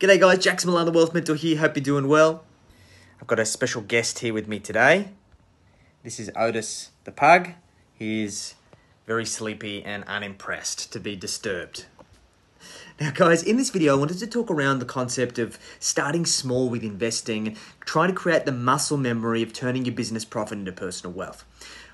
G'day guys, Jackson Millan, the Wealth Mentor here. Hope you're doing well. I've got a special guest here with me today. This is Otis the pug. He's very sleepy and unimpressed to be disturbed. Now, guys, in this video, I wanted to talk around the concept of starting small with investing, trying to create the muscle memory of turning your business profit into personal wealth.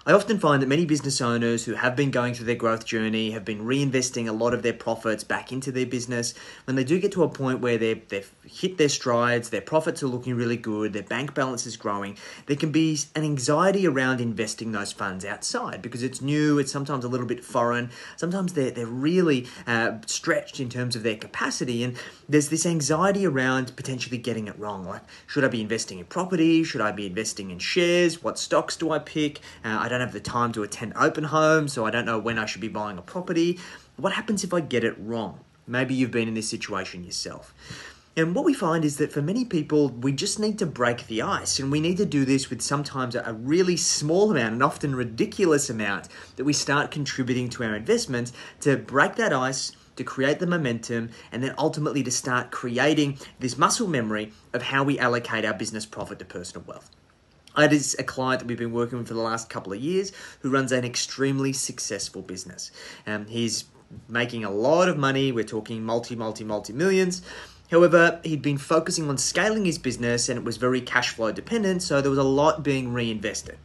I often find that many business owners who have been going through their growth journey have been reinvesting a lot of their profits back into their business. When they do get to a point where they've, they've hit their strides, their profits are looking really good, their bank balance is growing, there can be an anxiety around investing those funds outside because it's new, it's sometimes a little bit foreign, sometimes they're, they're really uh, stretched in terms of their capacity, and there's this anxiety around potentially getting it wrong. Like, should I be investing in property? Should I be investing in shares? What stocks do I pick? Uh, don't have the time to attend open homes, so I don't know when I should be buying a property. What happens if I get it wrong? Maybe you've been in this situation yourself. And what we find is that for many people, we just need to break the ice. And we need to do this with sometimes a really small amount, and often ridiculous amount, that we start contributing to our investments to break that ice, to create the momentum, and then ultimately to start creating this muscle memory of how we allocate our business profit to personal wealth. It is a client that we've been working with for the last couple of years who runs an extremely successful business. Um, he's making a lot of money. We're talking multi, multi, multi millions. However, he'd been focusing on scaling his business and it was very cash flow dependent, so there was a lot being reinvested.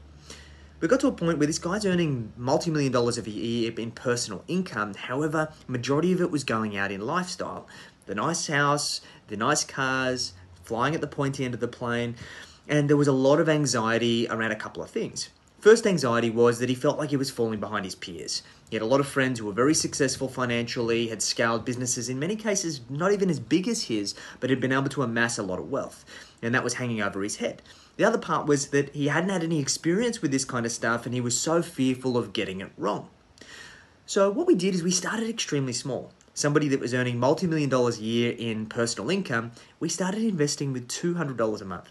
We got to a point where this guy's earning multi million dollars a year in personal income. However, majority of it was going out in lifestyle. The nice house, the nice cars, flying at the pointy end of the plane and there was a lot of anxiety around a couple of things. First anxiety was that he felt like he was falling behind his peers. He had a lot of friends who were very successful financially, had scaled businesses, in many cases not even as big as his, but had been able to amass a lot of wealth. And that was hanging over his head. The other part was that he hadn't had any experience with this kind of stuff and he was so fearful of getting it wrong. So, what we did is we started extremely small. Somebody that was earning multi million dollars a year in personal income, we started investing with $200 a month.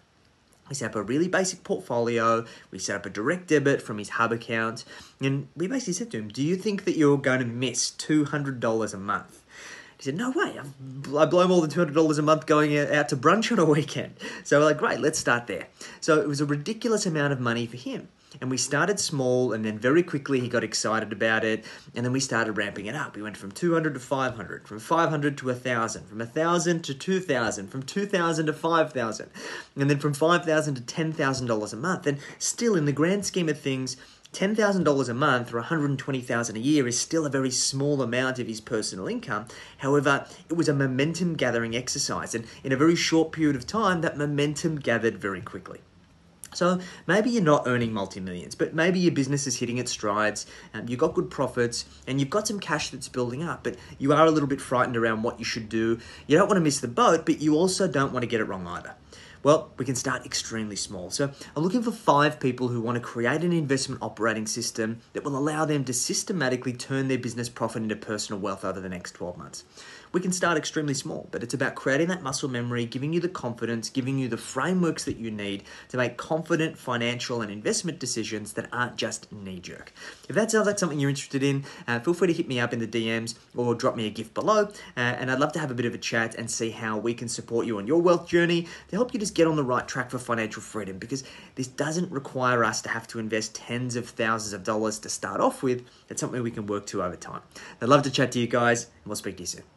We set up a really basic portfolio. We set up a direct debit from his hub account. And we basically said to him, Do you think that you're going to miss $200 a month? He said, No way. I blow more than $200 a month going out to brunch on a weekend. So we're like, Great, let's start there. So it was a ridiculous amount of money for him. And we started small, and then very quickly he got excited about it, and then we started ramping it up. We went from 200 to 500, from 500 to 1,000, from 1,000 to 2,000, from 2,000 to 5,000, and then from 5,000 to $10,000 a month. And still, in the grand scheme of things, $10,000 a month or $120,000 a year is still a very small amount of his personal income. However, it was a momentum gathering exercise, and in a very short period of time, that momentum gathered very quickly. So maybe you're not earning multi millions, but maybe your business is hitting its strides, and you've got good profits, and you've got some cash that's building up, but you are a little bit frightened around what you should do. You don't want to miss the boat, but you also don't want to get it wrong either. Well, we can start extremely small. So I'm looking for five people who want to create an investment operating system that will allow them to systematically turn their business profit into personal wealth over the next 12 months. We can start extremely small, but it's about creating that muscle memory, giving you the confidence, giving you the frameworks that you need to make confident financial and investment decisions that aren't just knee jerk. If that sounds like something you're interested in, uh, feel free to hit me up in the DMs or drop me a gift below. Uh, and I'd love to have a bit of a chat and see how we can support you on your wealth journey to help you just get on the right track for financial freedom because this doesn't require us to have to invest tens of thousands of dollars to start off with. It's something we can work to over time. I'd love to chat to you guys, and we'll speak to you soon.